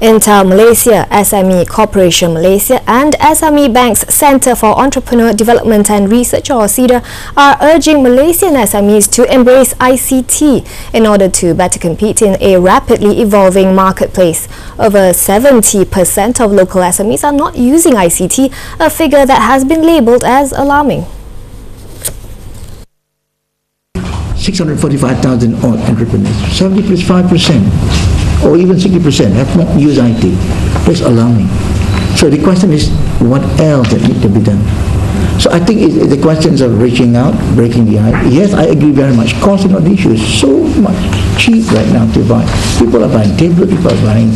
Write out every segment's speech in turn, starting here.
Intel Malaysia, SME Corporation Malaysia and SME Bank's Centre for Entrepreneur Development and Research or CEDAR are urging Malaysian SMEs to embrace ICT in order to better compete in a rapidly evolving marketplace. Over 70% of local SMEs are not using ICT, a figure that has been labelled as alarming. 645,000 odd entrepreneurs, 70 plus 5% or even 60% have not used IT. That's alarming. So the question is, what else that need to be done? So I think it, the questions of reaching out, breaking the ice. Yes, I agree very much. Cost is not the issue. It's so much cheap right now to buy. People are buying tablets, people are buying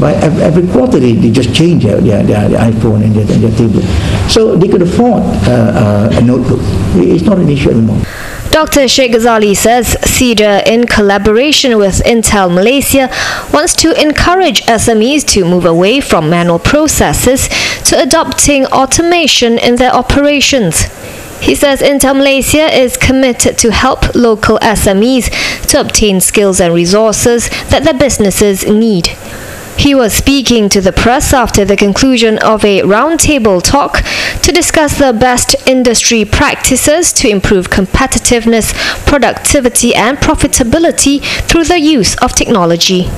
by every quarter they, they just change their, their, their, iPhone and their, their tablet. So they could afford uh, uh, a notebook. It's not an issue anymore. Dr. Sheikh Ghazali says CEDAR, in collaboration with Intel Malaysia, wants to encourage SMEs to move away from manual processes to adopting automation in their operations. He says Intel Malaysia is committed to help local SMEs to obtain skills and resources that their businesses need. He was speaking to the press after the conclusion of a roundtable talk to discuss the best industry practices to improve competitiveness, productivity, and profitability through the use of technology.